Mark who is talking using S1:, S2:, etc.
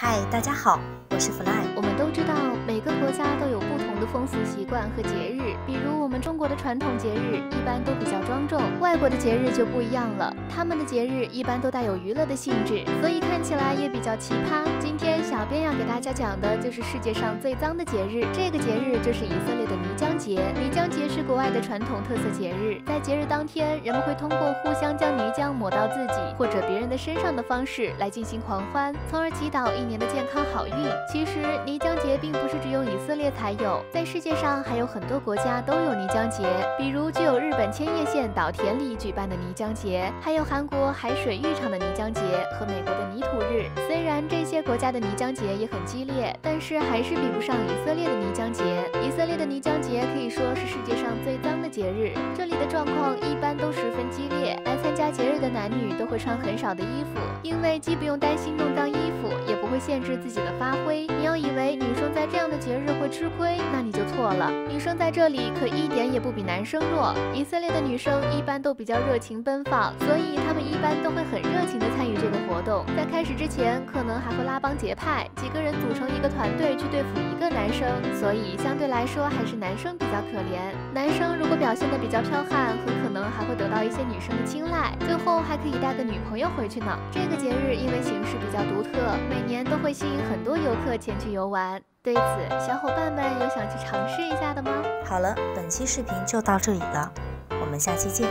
S1: 嗨，大家好，我是 Fly。
S2: 我们都知道，每个国家都有不同的风俗习惯和节日。比如我们中国的传统节日一般都比较庄重，外国的节日就不一样了。他们的节日一般都带有娱乐的性质，所以看起来也比较奇葩。今天想给大家讲的就是世界上最脏的节日，这个节日就是以色列的泥浆节。泥浆节是国外的传统特色节日，在节日当天，人们会通过互相将泥浆抹到自己或者别人的身上的方式来进行狂欢，从而祈祷一年的健康好运。其实泥浆节并不是只有以色列才有，在世界上还有很多国家都有泥浆节，比如具有日本千叶县岛田里举办的泥浆节，还有韩国海水浴场的泥浆节和美国的泥土日。虽然这些国家的泥浆节也很激烈，但是还是比不上以色列的泥浆节。以色列的泥浆节可以说是世界上最脏的节日，这里的状况一般都十分激烈。来参加节日的男女都会穿很少的衣服，因为既不用担心弄脏衣服，也不会限制自己的发挥。你要以为女生在这样的节日会吃亏，那你就错了。女生在这里可一点也不比男生弱。以色列的女生一般都比较热情奔放，所以她们一般都会很热情的参与这活动。在开始之前，可能还会拉帮结派，几个人组成一个团队去对付一个男生，所以相对来说还是男生比较可怜。男生如果表现的比较彪悍，很可能还会得到一些女生的青睐，最后还可以带个女朋友回去呢。这个节日因为形式比较独特，每年都会吸引很多游客前去游玩。对此，小伙伴们有想去尝试一下的吗？
S1: 好了，本期视频就到这里了，我们下期见。